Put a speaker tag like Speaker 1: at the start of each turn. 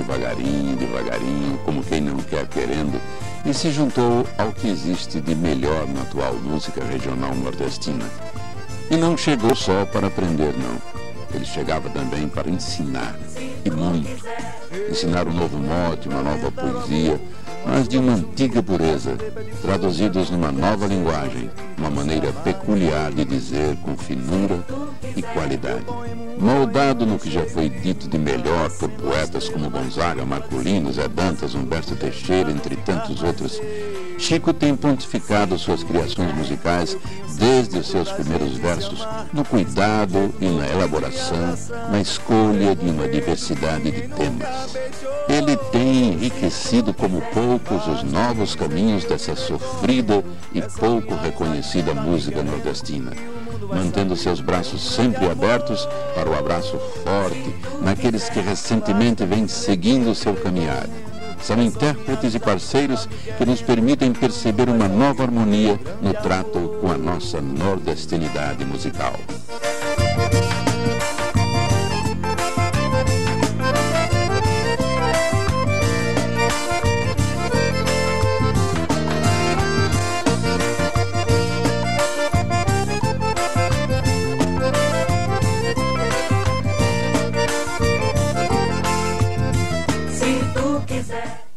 Speaker 1: devagarinho, devagarinho, como quem não quer querendo, e se juntou ao que existe de melhor na atual música regional nordestina. E não chegou só para aprender, não. Ele chegava também para ensinar, e muito. Ensinar um novo mote, uma nova poesia, mas de uma antiga pureza, traduzidos numa nova linguagem, uma maneira peculiar de dizer com finura e qualidade. Moldado no que já foi dito de melhor por poetas como Gonzaga, Marcolino, Zé Dantas, Humberto Teixeira, entre tantos outros, Chico tem pontificado suas criações musicais desde os seus primeiros versos no cuidado e na elaboração, na escolha de uma diversidade de temas. Ele tem enriquecido como poucos os novos caminhos dessa sofrida e pouco reconhecida música nordestina mantendo seus braços sempre abertos para o abraço forte naqueles que recentemente vêm seguindo o seu caminhar. São intérpretes e parceiros que nos permitem perceber uma nova harmonia no trato com a nossa nordestinidade musical. is that?